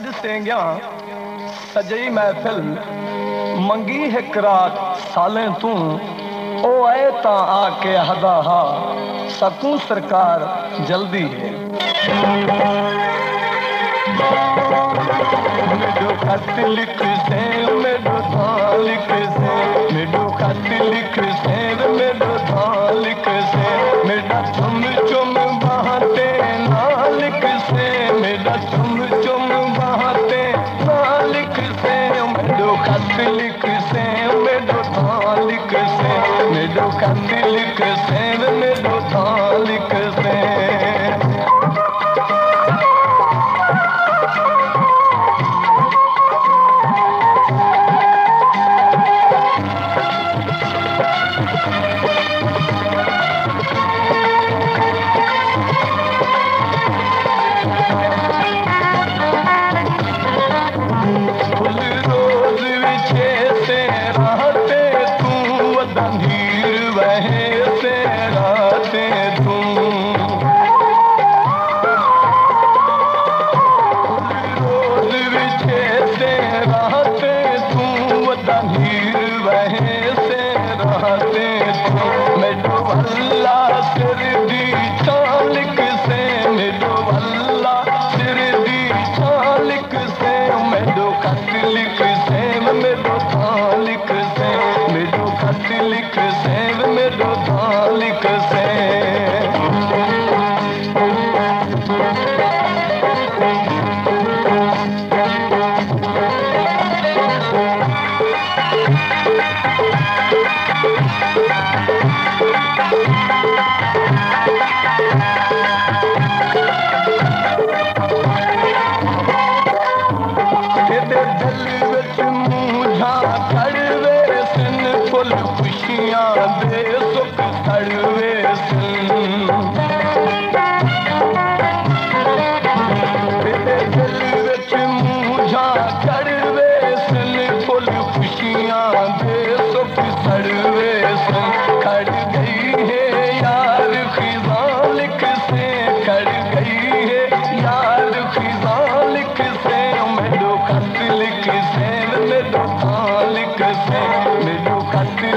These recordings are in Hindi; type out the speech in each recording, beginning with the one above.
अज सेंगिया सजी महफिल मंगी एक रात साले तू ओ आए ता आके हदा हा सकू सरकार जल्दी है खत लिख से मेडो था लिख से मेडो खत लिख से मेडो था लिख से मेडा तुम चुम बहाते ना लिख से मेडा तुम Catholic say, Medo Catholic say, Medo Catholic. Thank you.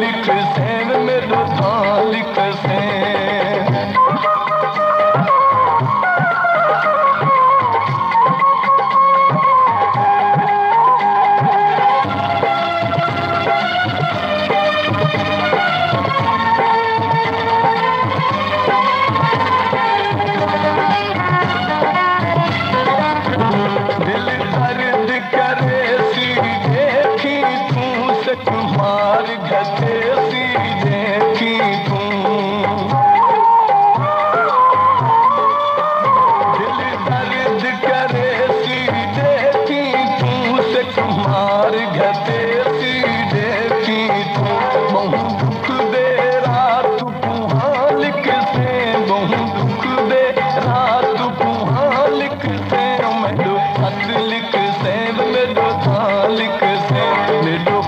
लिख सैन मेरे था लिख सैन।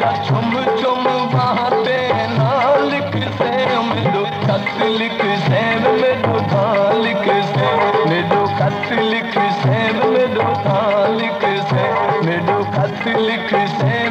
मेरा चुम चुम बाते ना लिख से मेलो खत लिख सैन से मेलो खत लिख सैन से